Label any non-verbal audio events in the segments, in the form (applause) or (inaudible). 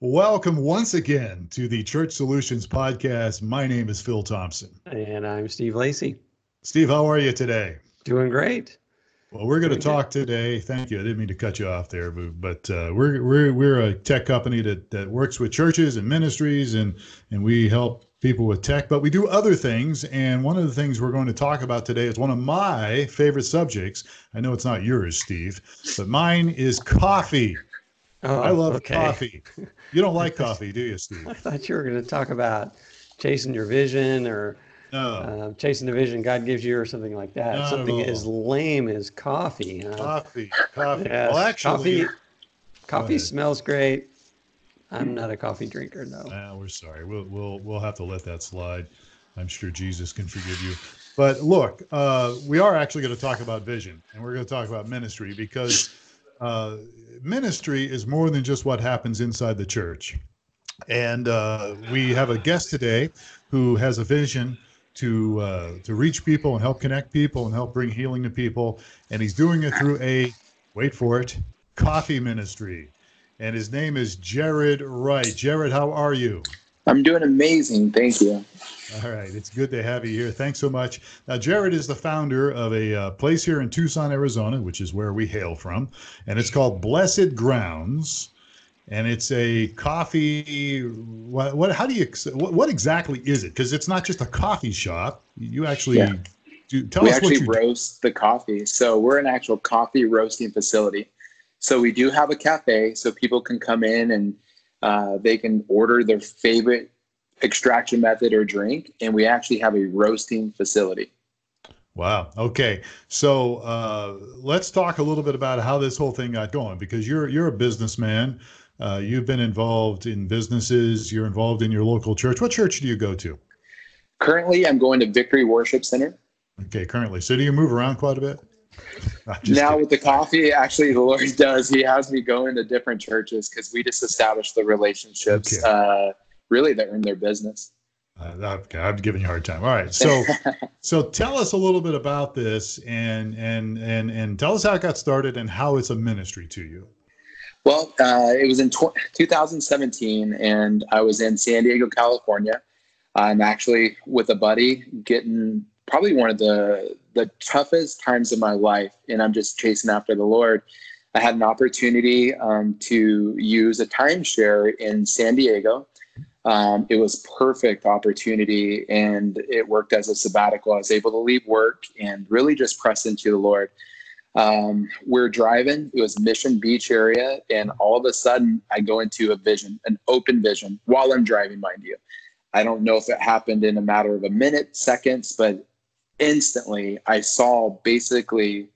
Welcome once again to the Church Solutions Podcast. My name is Phil Thompson. And I'm Steve Lacy. Steve, how are you today? Doing great. Well, we're going to talk today. Thank you. I didn't mean to cut you off there, but uh, we're we're we're a tech company that that works with churches and ministries, and and we help people with tech, but we do other things. And one of the things we're going to talk about today is one of my favorite subjects. I know it's not yours, Steve, but mine is coffee. Oh, I love okay. coffee. You don't like (laughs) coffee, do you, Steve? I thought you were going to talk about chasing your vision or no. uh, chasing the vision God gives you or something like that. Something as lame as coffee. Huh? Coffee, coffee. Yes. Well, actually, coffee, coffee smells great. I'm not a coffee drinker, no. Ah, we're sorry. We'll we'll we'll have to let that slide. I'm sure Jesus can forgive you. But look, uh, we are actually going to talk about vision, and we're going to talk about ministry because uh, ministry is more than just what happens inside the church. And uh, we have a guest today who has a vision to uh, to reach people and help connect people and help bring healing to people, and he's doing it through a wait for it coffee ministry and his name is Jared Wright. Jared, how are you? I'm doing amazing. Thank you. All right. It's good to have you here. Thanks so much. Now, Jared is the founder of a uh, place here in Tucson, Arizona, which is where we hail from, and it's called Blessed Grounds. And it's a coffee. What? what how do you? What, what exactly is it? Because it's not just a coffee shop. You actually yeah. do. Tell we us actually what you actually roast do. the coffee. So we're an actual coffee roasting facility. So we do have a cafe, so people can come in and uh, they can order their favorite extraction method or drink, and we actually have a roasting facility. Wow. Okay. So uh, let's talk a little bit about how this whole thing got going, because you're you're a businessman. Uh, you've been involved in businesses. You're involved in your local church. What church do you go to? Currently, I'm going to Victory Worship Center. Okay. Currently, so do you move around quite a bit? (laughs) now kidding. with the coffee, actually, the Lord (laughs) does. He has me go into different churches because we just established the relationships. Okay. Uh, really, that are in their business. Uh, okay, I'm giving you a hard time. All right, so (laughs) so tell us a little bit about this, and and and and tell us how it got started and how it's a ministry to you. Well, uh, it was in tw- 2017, and I was in San Diego, California. I'm actually with a buddy getting probably one of the the toughest times of my life, and I'm just chasing after the Lord. I had an opportunity um, to use a timeshare in San Diego. Um, it was perfect opportunity, and it worked as a sabbatical. I was able to leave work and really just press into the Lord. Um, we're driving. It was Mission Beach area, and all of a sudden, I go into a vision, an open vision, while I'm driving, mind you. I don't know if it happened in a matter of a minute, seconds, but instantly I saw basically,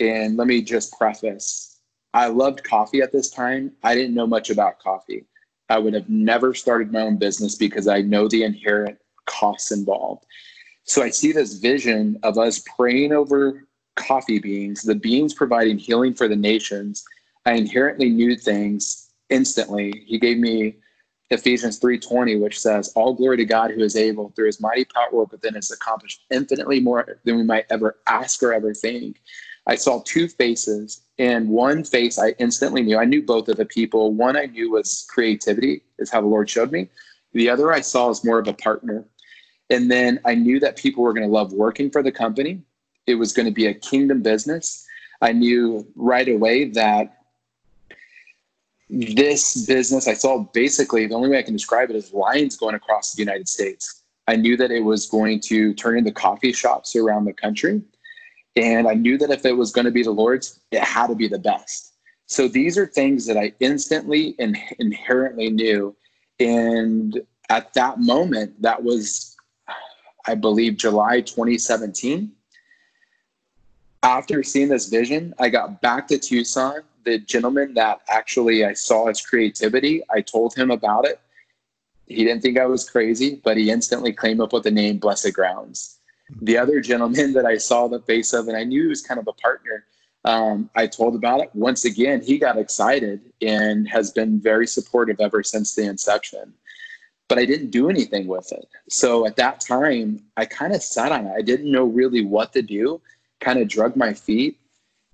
and let me just preface I loved coffee at this time. I didn't know much about coffee. I would have never started my own business because I know the inherent costs involved. So I see this vision of us praying over coffee beans, the beans providing healing for the nations. I inherently knew things instantly. He gave me Ephesians 3:20, which says, "All glory to God who is able, through His mighty power work within us, accomplish infinitely more than we might ever ask or ever think." I saw two faces, and one face I instantly knew. I knew both of the people. One I knew was creativity, is how the Lord showed me. The other I saw as more of a partner. And then I knew that people were going to love working for the company. It was going to be a kingdom business. I knew right away that this business, I saw basically the only way I can describe it is lines going across the United States. I knew that it was going to turn into coffee shops around the country. And I knew that if it was going to be the Lord's, it had to be the best. So these are things that I instantly and inherently knew. And at that moment, that was, I believe, July 2017. After seeing this vision, I got back to Tucson the gentleman that actually I saw his creativity, I told him about it. He didn't think I was crazy, but he instantly came up with the name Blessed Grounds. The other gentleman that I saw the face of, and I knew he was kind of a partner, um, I told about it. Once again, he got excited and has been very supportive ever since the inception. But I didn't do anything with it. So at that time, I kind of sat on it. I didn't know really what to do, kind of drug my feet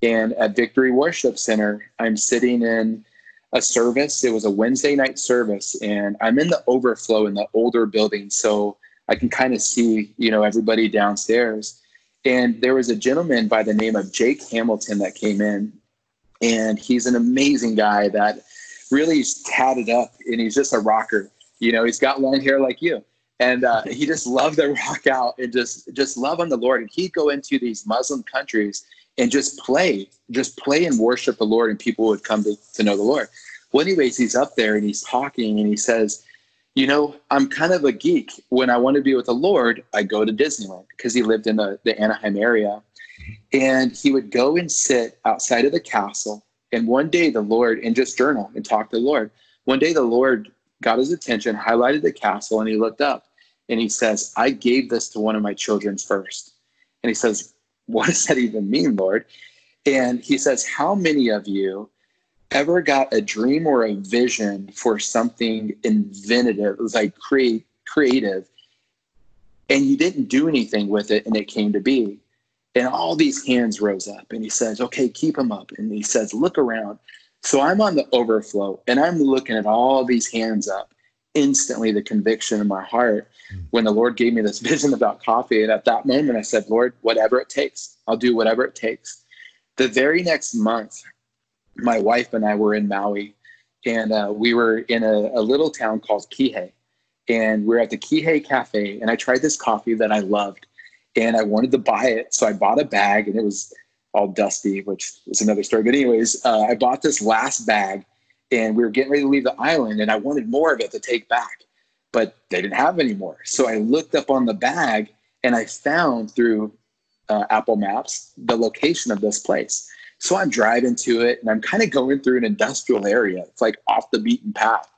and at Victory Worship Center, I'm sitting in a service. It was a Wednesday night service, and I'm in the overflow in the older building, so I can kind of see, you know, everybody downstairs. And there was a gentleman by the name of Jake Hamilton that came in, and he's an amazing guy that really is tatted up, and he's just a rocker. You know, he's got long hair like you, and uh, he just loved to (laughs) rock out and just just love on the Lord. And he'd go into these Muslim countries and just play, just play and worship the Lord, and people would come to, to know the Lord. Well, anyways, he's up there and he's talking, and he says, you know, I'm kind of a geek. When I want to be with the Lord, I go to Disneyland because he lived in the, the Anaheim area. And he would go and sit outside of the castle. And one day, the Lord, and just journal and talk to the Lord. One day, the Lord got his attention, highlighted the castle, and he looked up and he says, I gave this to one of my children first. And he says, What does that even mean, Lord? And he says, How many of you ever got a dream or a vision for something inventive, like create creative, and you didn't do anything with it and it came to be? And all these hands rose up and he says, Okay, keep them up. And he says, Look around. So I'm on the overflow and I'm looking at all these hands up. Instantly, the conviction in my heart when the Lord gave me this (laughs) vision about coffee. And at that moment, I said, Lord, whatever it takes, I'll do whatever it takes. The very next month, my wife and I were in Maui, and uh, we were in a, a, little town called Kihei. And we are at the Kihei Cafe, and I tried this coffee that I loved, and I wanted to buy it. So I bought a bag, and it was all dusty, which is another story. But, anyways, uh, I bought this last bag, and we were getting ready to leave the island, and I wanted more of it to take back, but they didn't have any more. So I looked up on the bag, and I found through uh, Apple Maps the location of this place. So I'm driving to it and I'm kind of going through an industrial area. It's like off the beaten path.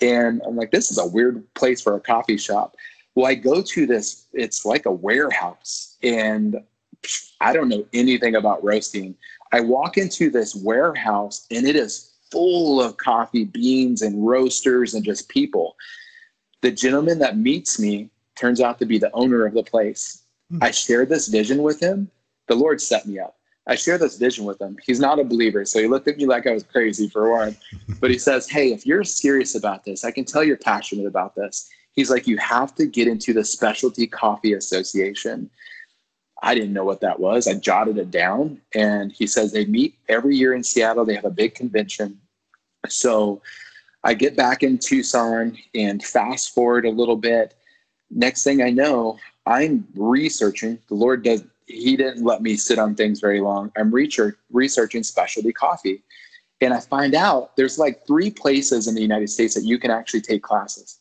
And I'm like, this is a weird place for a coffee shop. Well, I go to this, it's like a warehouse. And I don't know anything about roasting. I walk into this warehouse and it is full of coffee beans and roasters and just people. The gentleman that meets me turns out to be the owner of the place. Mm-hmm. I shared this vision with him. The Lord set me up. I share this vision with him. He's not a believer, so he looked at me like I was crazy for one. (laughs) But he says, "Hey, if you're serious about this, I can tell you're passionate about this." He's like, "You have to get into the Specialty Coffee Association." I didn't know what that was. I jotted it down, and he says they meet every year in Seattle. They have a big convention. So I get back in Tucson and fast forward a little bit. Next thing I know, I'm researching. The Lord does he didn't let me sit on things very long. I'm research, researching specialty coffee. And I find out there's like three places in the United States that you can actually take classes.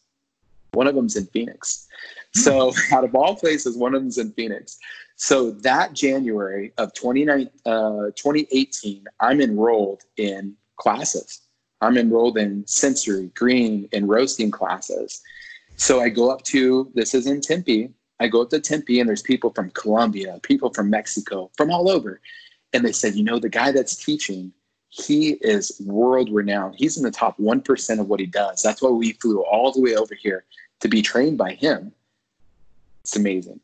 One of them's in Phoenix. So (laughs) out of all places, one of them's in Phoenix. So that January of 29, uh, 2018, I'm enrolled in classes. I'm enrolled in sensory, green, and roasting classes. So I go up to, this is in Tempe, I go up to Tempe and there's people from Colombia, people from Mexico, from all over. And they said, you know, the guy that's teaching, he is world renowned. He's in the top 1% of what he does. That's why we flew all the way over here to be trained by him. It's amazing.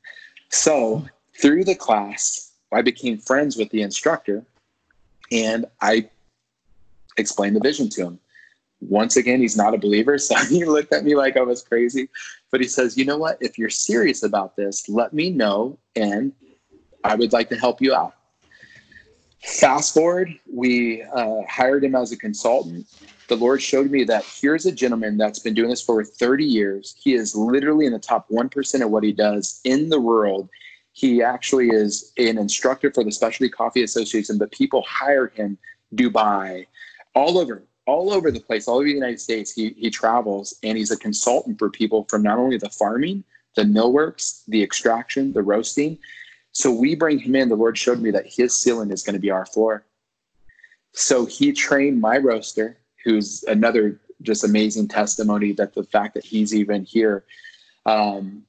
So through the class, I became friends with the instructor and I explained the vision to him once again, he's not a believer. (laughs) So he looked at me like I was crazy. But he says, you know what? If you're serious about this, let me know and I would like to help you out. Fast forward, we uh, hired him as a consultant. The Lord showed me that here's a gentleman that's been doing this for 30 years. He is literally in the top 1% of what he does in the world. He actually is an instructor for the Specialty Coffee Association, but people hire him Dubai, all over all over the place, all over the United States. He, he travels and he's a consultant for people from not only the farming, the millworks, the extraction, the roasting. So we bring him in. The Lord showed me that his ceiling is going to be our floor. So he trained my roaster, who's another just amazing testimony that the fact that he's even here. Um,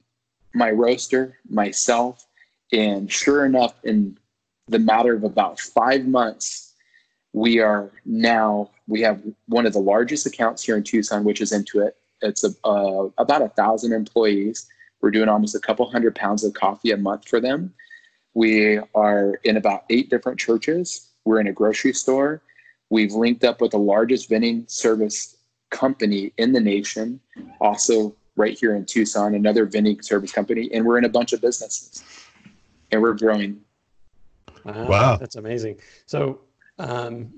my roaster, myself, and sure enough, in the matter of about five months, we are now we have one of the largest accounts here in Tucson, which is Intuit. It's a, uh, about a thousand employees. We're doing almost a couple hundred pounds of coffee a month for them. We are in about eight different churches. We're in a grocery store. We've linked up with the largest vending service company in the nation, also right here in Tucson, another vending service company, and we're in a bunch of businesses and we're growing. Wow, wow. that's amazing. So um,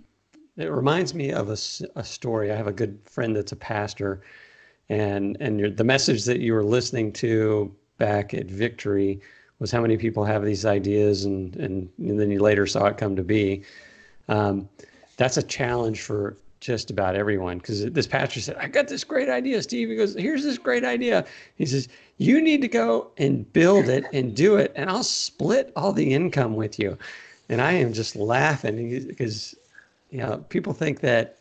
it reminds me of a, a story. I have a good friend that's a pastor, and and the message that you were listening to back at Victory was how many people have these ideas, and and, and then you later saw it come to be. Um, that's a challenge for just about everyone because this pastor said, I got this great idea, Steve. He goes, Here's this great idea. He says, You need to go and build it and do it, and I'll split all the income with you. And I am just laughing because you know people think that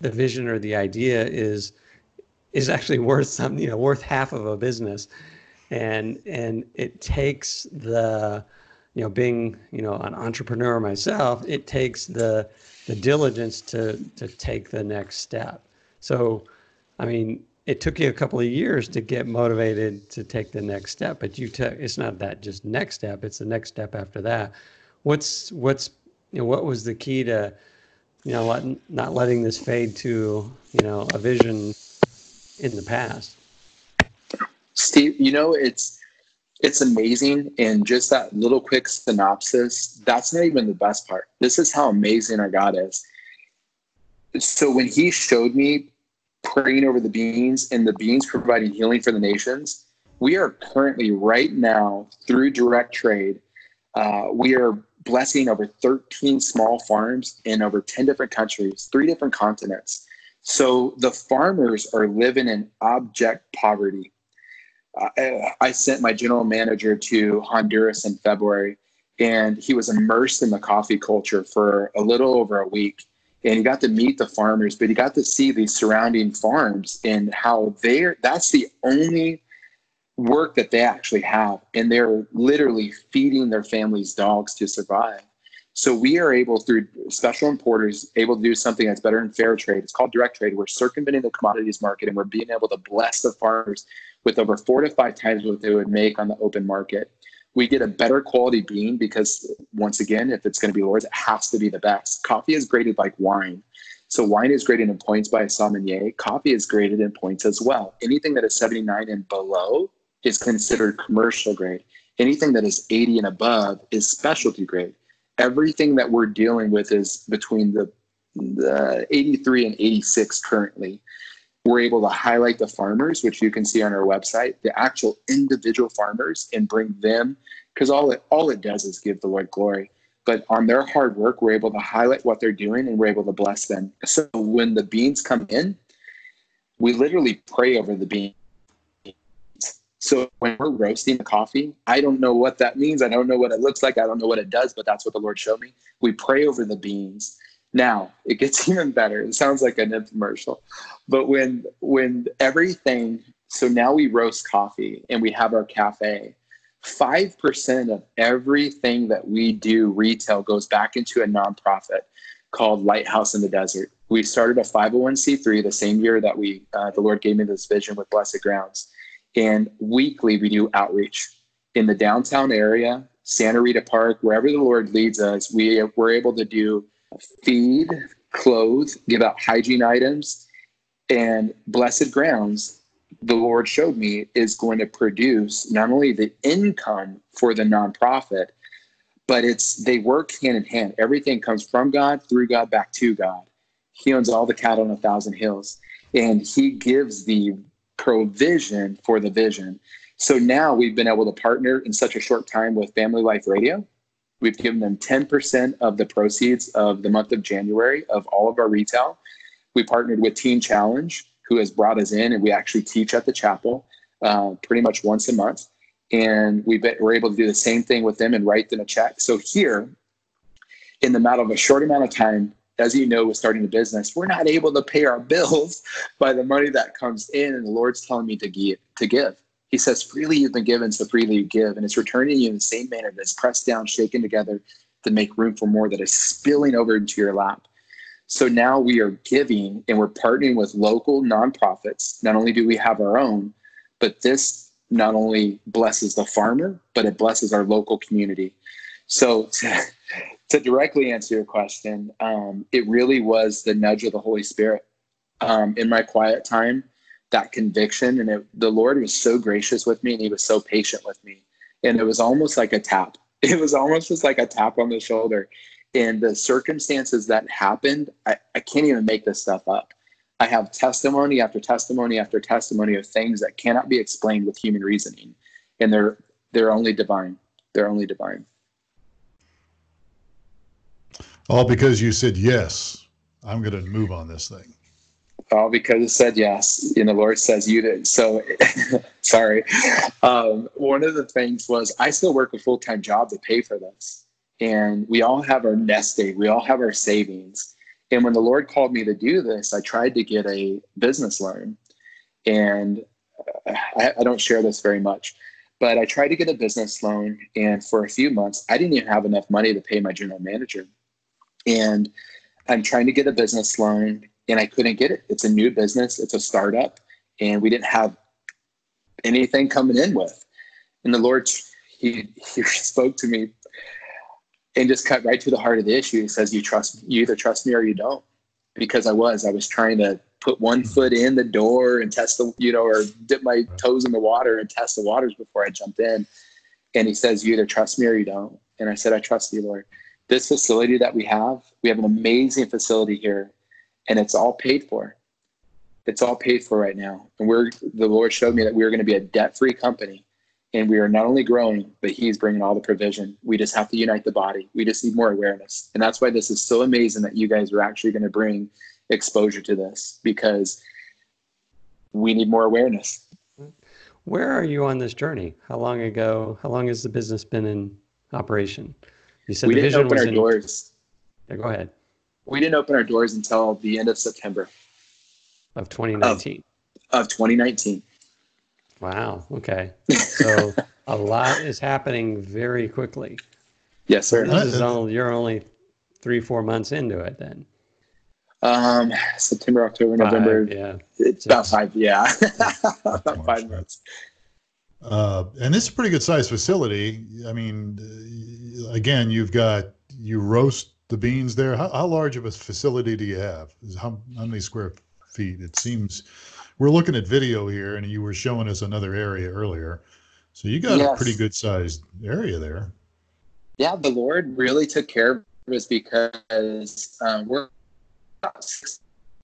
the vision or the idea is is actually worth some you know worth half of a business and and it takes the you know being you know an entrepreneur myself it takes the the diligence to to take the next step. So, I mean, it took you a couple of years to get motivated to take the next step, but you took it's not that just next step; it's the next step after that. What's what's you know what was the key to you know what, not letting this fade to you know a vision in the past? Steve, you know it's it's amazing. And just that little quick synopsis, that's not even the best part. This is how amazing our God is. So when he showed me praying over the beans and the beans providing healing for the nations, we are currently right now through direct trade. Uh, we are blessing over 13 small farms in over 10 different countries, three different continents. So the farmers are living in abject poverty. I, sent my general manager to Honduras in February, and he was immersed in the coffee culture for a little over a week. And he got to meet the farmers, but he got to see these surrounding farms and how they're that's the only work that they actually have. And they're literally feeding their families' dogs to survive. So we are able through special importers able to do something that's better in fair trade. It's called direct trade. We're circumventing the commodities market and we're being able to bless the farmers with over four to five times what they would make on the open market. We get a better quality bean because once again, if it's going to be Lord's, it has to be the best. Coffee is graded like wine. So wine is graded in points by a sommelier. Coffee is graded in points as well. Anything that is 79 and below is considered commercial grade. Anything that is 80 and above is specialty grade everything that we're dealing with is between the, the 83 and 86 currently. We're able to highlight the farmers, which you can see on our website, the actual individual farmers, and bring them because all it all it does is give the Lord glory. But on their hard work, we're able to highlight what they're doing and we're able to bless them. So when the beans come in, we literally pray over the beans so when we're roasting the coffee, I don't know what that means. I don't know what it looks like. I don't know what it does, but that's what the Lord showed me. We pray over the beans. Now it gets (laughs) even better. It sounds like an infomercial, but when when everything, so now we roast coffee and we have our cafe. Five percent of everything that we do retail goes back into a nonprofit called Lighthouse in the Desert. We started a 501c3 the same year that we uh, the Lord gave me this vision with Blessed Grounds and weekly, we do outreach in the downtown area, Santa Rita Park, wherever the Lord leads us. We we're able to do feed, clothe, give out hygiene items, and blessed grounds. The Lord showed me is going to produce not only the income for the nonprofit, but it's they work hand in hand. Everything comes from God, through God, back to God. He owns all the cattle on a thousand hills, and He gives the provision for the vision. So now we've been able to partner in such a short time with Family Life Radio. We've given them 10% of the proceeds of the month of January of all of our retail. We partnered with Teen Challenge, who has brought us in, and we actually teach at the chapel uh, pretty much once a month. And we we're able to do the same thing with them and write them a check. So here, in the matter of a short amount of time, as you know, with starting a business, we're not able to pay our (laughs) bills by the money that comes in, and the Lord's telling me to give. To give, He says, "Freely you've been given, so freely you give," and it's returning you in the same manner that's pressed down, shaken together, to make room for more that is spilling over into your lap. So now we are giving, and we're partnering with local nonprofits. Not only do we have our own, but this not only blesses the farmer, but it blesses our local community. So to (laughs) directly answer your question, um, it really was the nudge of the Holy Spirit um, in my quiet time, that conviction. And it, the Lord was so gracious with me and he was so patient with me. And it was almost like a tap. (laughs) It was almost just like a tap on the shoulder. And the circumstances that happened, I, I can't even make this stuff up. I have testimony after testimony after testimony of things that cannot be explained with human reasoning. And they're they're only divine. They're only divine. All because you said yes. I'm going to move on this thing. All because it said yes, and the Lord says you did. So, (laughs) sorry. Um, one of the things was I still work a full time job to pay for this, and we all have our nest egg. We all have our savings. And when the Lord called me to do this, I tried to get a business loan, and I, I don't share this very much. But I tried to get a business loan, and for a few months, I didn't even have enough money to pay my general manager and I'm trying to get a business loan and I couldn't get it. It's a new business, it's a startup, and we didn't have anything coming in with. And the Lord, he, he (laughs) spoke to me and just cut right to the heart of the issue. He says, "You trust, me, you either trust me or you don't." Because I was, I was trying to put one foot in the door and test the, you know, or dip my toes in the water and test the waters before I jumped in. And he says, "You either trust me or you don't." And I said, "I trust you, Lord." this facility that we have, we have an amazing facility here, and it's all paid for. It's all paid for right now. And we're the Lord showed me that we are going to be a debt-free company. And we are not only growing, but He's bringing all the provision. We just have to unite the body. We just need more awareness. And that's why this is so amazing that you guys are actually going to bring exposure to this because we need more awareness. Where are you on this journey? How long ago? How long has the business been in operation? You said we didn't open our in... doors. Yeah, go ahead. We didn't open our doors until the end of September of 2019. Of, of 2019. Wow. Okay. So (laughs) a lot is happening very quickly. Yes, sir. This is only, you're only three, four months into it then. Um, September, October, five, November. Yeah. It's about five. Yeah. (laughs) about five months. Uh, and it's a pretty good sized facility. I mean, again, you've got you roast the beans there. How, how large of a facility do you have? How, how many square feet? It seems we're looking at video here, and you were showing us another area earlier. So you got yes. a pretty good sized area there. Yeah, the Lord really took care of us because um, we're about,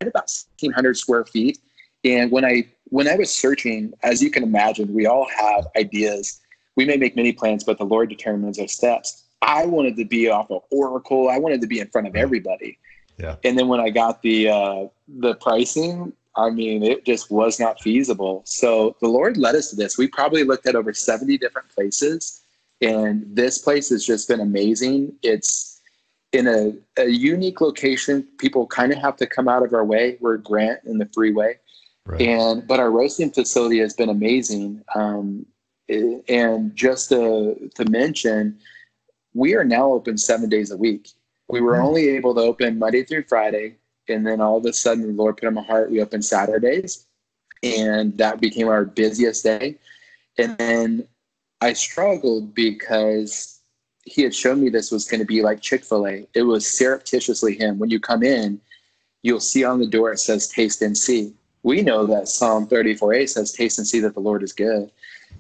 about 1,600 square feet. And when I when I was searching, as you can imagine, we all have ideas. We may make many plans, but the Lord determines our steps. I wanted to be off of Oracle. I wanted to be in front of everybody. Yeah. And then when I got the uh, the pricing, I mean, it just was not feasible. So the Lord led us to this. We probably looked at over 70 different places, and this place has just been amazing. It's in a, a unique location. People kind of have to come out of our way. We're Grant in the freeway. Right. And but our roasting facility has been amazing. Um, and just to to mention, we are now open seven days a week. We were mm-hmm. only able to open Monday through Friday, and then all of a sudden, the Lord put on my heart, we opened Saturdays, and that became our busiest day. And then I struggled because he had shown me this was going to be like Chick fil A. It was surreptitiously him. When you come in, you'll see on the door it says taste and see. We know that Psalm 34a says taste and see that the Lord is good.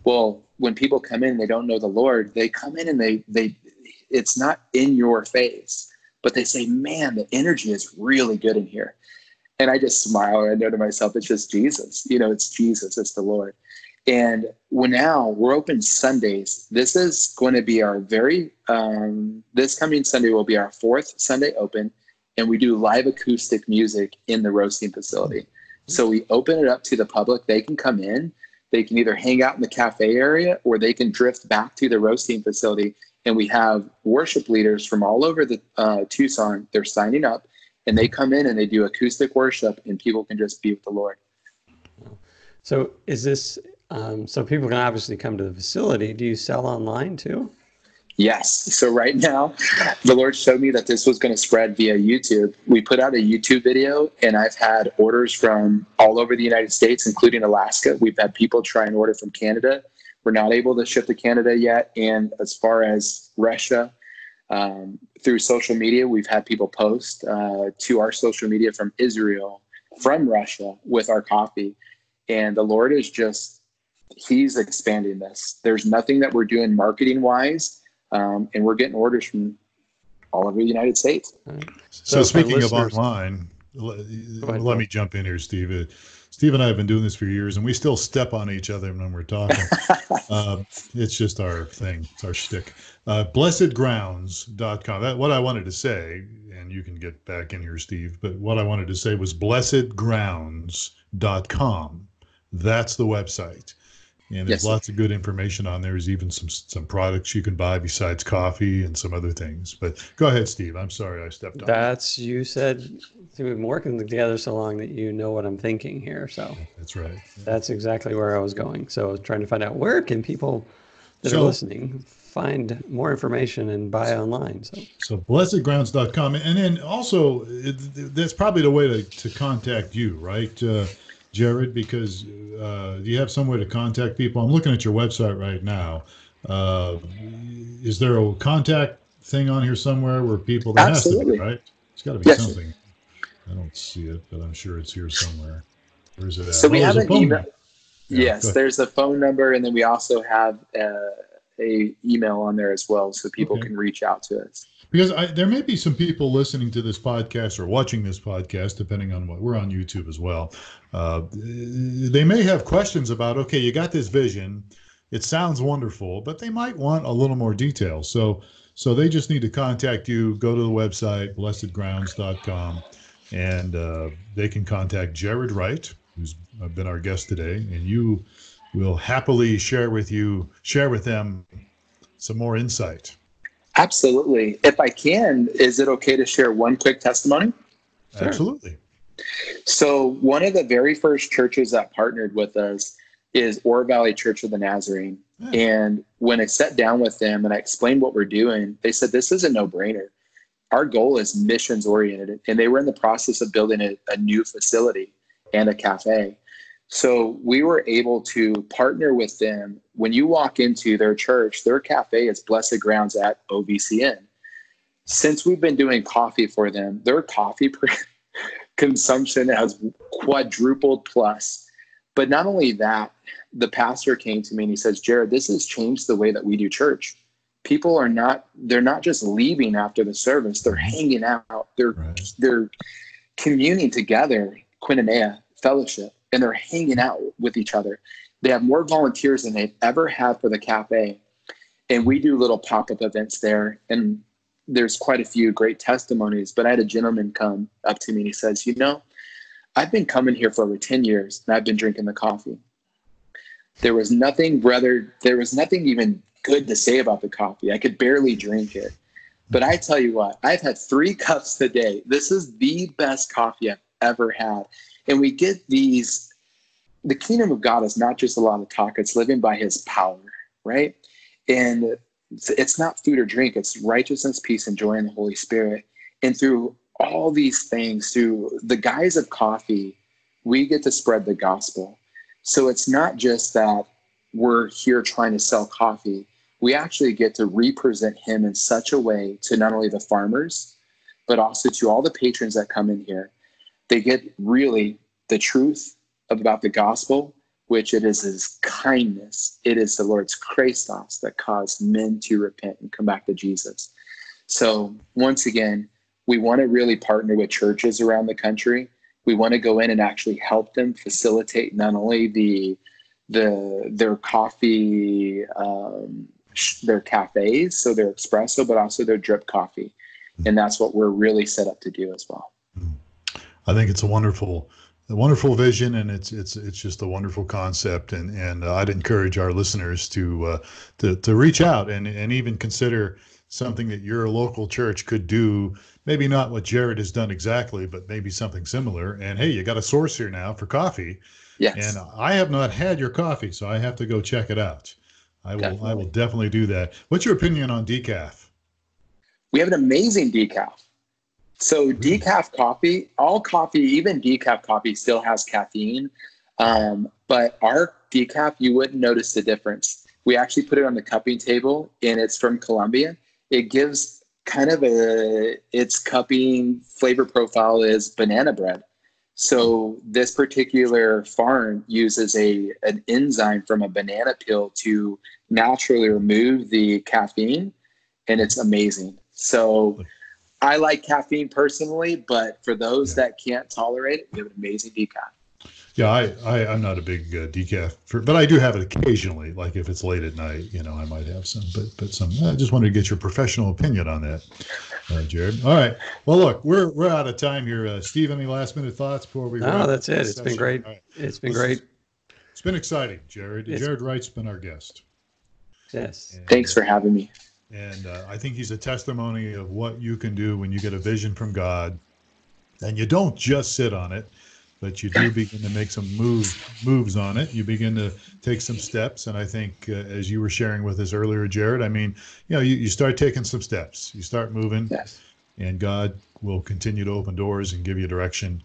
Well, when people come in, they don't know the Lord. They come in and they they it's not in your face, but they say, man, the energy is really good in here. And I just smile and I know to myself, it's just Jesus. You know, it's Jesus, it's the Lord. And we're now we're open Sundays. This is going to be our very um, this coming Sunday will be our fourth Sunday open, and we do live acoustic music in the roasting facility. So we open it up to the public. They can come in. They can either hang out in the cafe area or they can drift back to the roasting facility and we have worship leaders from all over the uh, Tucson. They're signing up, and they come in and they do acoustic worship, and people can just be with the Lord. So, is this um, so? People can obviously come to the facility. Do you sell online too? Yes. So right now, the Lord showed me that this was going to spread via YouTube. We put out a YouTube video, and I've had orders from all over the United States, including Alaska. We've had people try and order from Canada we're not able to ship to Canada yet. And as far as Russia, Um, through social media, we've had people post uh, to our social media from Israel, from Russia with our coffee. And the Lord is just, He's expanding this. There's nothing that we're doing marketing wise, um, and we're getting orders from all over the United States. So, so speaking of online, let, let me jump in here, Steve. Steve and I have been doing this for years, and we still step on each other when we're talking. uh, (laughs) it's just our thing. It's our shtick. Uh, blessedgrounds.com. That what I wanted to say, and you can get back in here, Steve. But what I wanted to say was blessedgrounds.com. That's the website and there's yes. lots of good information on there. There's even some some products you can buy besides coffee and some other things. But go ahead, Steve. I'm sorry I stepped on. That's you said we've been working together so long that you know what I'm thinking here. So (laughs) that's right. That's exactly where I was going. So I was trying to find out where can people that so, are listening find more information and buy online. So so blessedgrounds.com, and then also it, that's probably the way to to contact you, right? Uh, Jared, because uh, you have somewhere to contact people. I'm looking at your website right now. Uh, is there a contact thing on here somewhere where people? There Absolutely. Be, right? It's got to be yes. something. I don't see it, but I'm sure it's here somewhere. Where is it at? So we oh, have an email. Yeah, yes, there's a phone number, and then we also have uh, a email on there as well, so people okay. can reach out to us because I, there may be some people listening to this podcast or watching this podcast, depending on what we're on YouTube as well. Uh, they may have questions about, okay, you got this vision, it sounds wonderful, but they might want a little more detail. So, so they just need to contact you. Go to the website blessedgrounds.com, and uh, they can contact Jared Wright, who's been our guest today, and you will happily share with you share with them some more insight. Absolutely. If I can, is it okay to share one quick testimony? Absolutely. So, one of the very first churches that partnered with us is Oro Valley Church of the Nazarene. Yeah. And when I sat down with them and I explained what we're doing, they said, This is a no brainer. Our goal is missions oriented. And they were in the process of building a, a new facility and a cafe. So we were able to partner with them. When you walk into their church, their cafe is Blessed Grounds at OVCN. Since we've been doing coffee for them, their coffee (laughs) consumption has quadrupled plus. But not only that, the pastor came to me and he says, Jared, this has changed the way that we do church. People are not, they're not just leaving after the service, they're hanging out, they're right. they're communing together, koinonia, fellowship and they're hanging out with each other. They have more volunteers than they've ever had for the cafe. And we do little pop up events there. And there's quite a few great testimonies. But I had a gentleman come up to me and he says, You know, I've been coming here for over 10 years and I've been drinking the coffee. There was nothing, brother, there was nothing even good to say about the coffee. I could barely drink it. But I tell you what, I've had three (laughs) cups today. This is the best coffee I've ever had. And we get these the kingdom of God is not just a lot of talk, it's living by his power, right? And it's not food or drink, it's righteousness, peace, and joy in the Holy Spirit. And through all these things, through the guise of coffee, we get to spread the gospel. So it's not just that we're here trying to sell coffee. We actually get to represent him in such a way to not only the farmers, but also to all the patrons that come in here they get really the truth about the gospel, which it is his kindness. It is the Lord's Christos that caused men to repent and come back to Jesus. So once again, we want to really partner with churches around the country. We want to go in and actually help them facilitate not only the the their coffee um, their cafes, so their espresso, but also their drip coffee, and that's what we're really set up to do as well. I think it's a wonderful, a wonderful vision, and it's it's it's just a wonderful concept. And and I'd encourage our listeners to uh, to to reach out and and even consider something that your local church could do. Maybe not what Jared has done exactly, but maybe something similar. And hey, you got a source here now for coffee. Yes. And I have not had your coffee, so I have to go check it out. I will. Definitely. I will definitely do that. What's your opinion on decaf? We have an amazing decaf. So decaf coffee, all coffee, even decaf coffee, still has caffeine. Um, but our decaf, you wouldn't notice the difference. We actually put it on the cupping table, and it's from Colombia. It gives kind of a its cupping flavor profile is banana bread. So this particular farm uses a an enzyme from a banana peel to naturally remove the caffeine, and it's amazing. So I like caffeine personally, but for those yeah. that can't tolerate it, we have an amazing decaf. Yeah, I, I am not a big uh, decaf, for, but I do have it occasionally. Like if it's late at night, you know, I might have some. But but some. I just wanted to get your professional opinion on that, uh, Jared. All right. Well, look, we're we're out of time here. Uh, Steve, any last minute thoughts before we? No, that's it. It's been great. Right. It's been great. It's been exciting, Jared. It's, Jared Wright's been our guest. Yes. And, Thanks for having me. And uh, I think he's a testimony of what you can do when you get a vision from God, and you don't just sit on it but you do begin to make some moves moves on it. You begin to take some steps, and I think uh, as you were sharing with us earlier, Jared, I mean, you know, you, you start taking some steps. You start moving, yes. and God will continue to open doors and give you direction.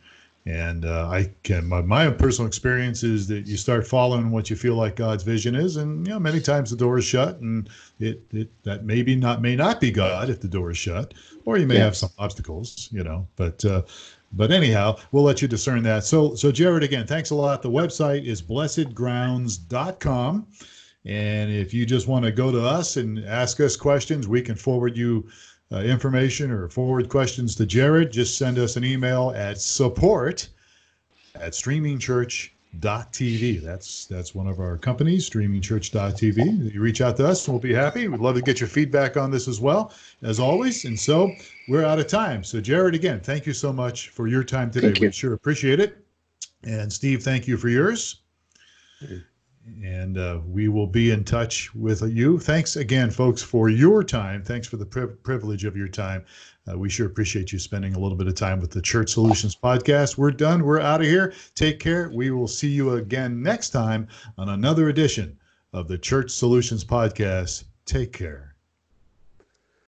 And uh, I can my, my personal experience is that you start following what you feel like God's vision is, and you know many times the door is shut, and it, it that maybe not may not be God if the door is shut, or you may yeah. have some obstacles, you know. But uh, but anyhow, we'll let you discern that. So, so Jared, again, thanks a lot. The website is blessedgrounds.com. And if you just want to go to us and ask us questions, we can forward you uh, information or forward questions to Jared. Just send us an email at support at streamingchurch.tv. That's that's one of our companies, streamingchurch.tv. You reach out to us and we'll be happy. We'd love to get your feedback on this as well, as always. And so we're out of time. So Jared, again, thank you so much for your time today. You. We sure appreciate it. And Steve, thank you for yours. And uh, we will be in touch with you. Thanks again, folks, for your time. Thanks for the pri- privilege of your time. Uh, we sure appreciate you spending a little bit of time with the Church Solutions podcast. We're done. We're out of here. Take care. We will see you again next time on another edition of the Church Solutions podcast. Take care.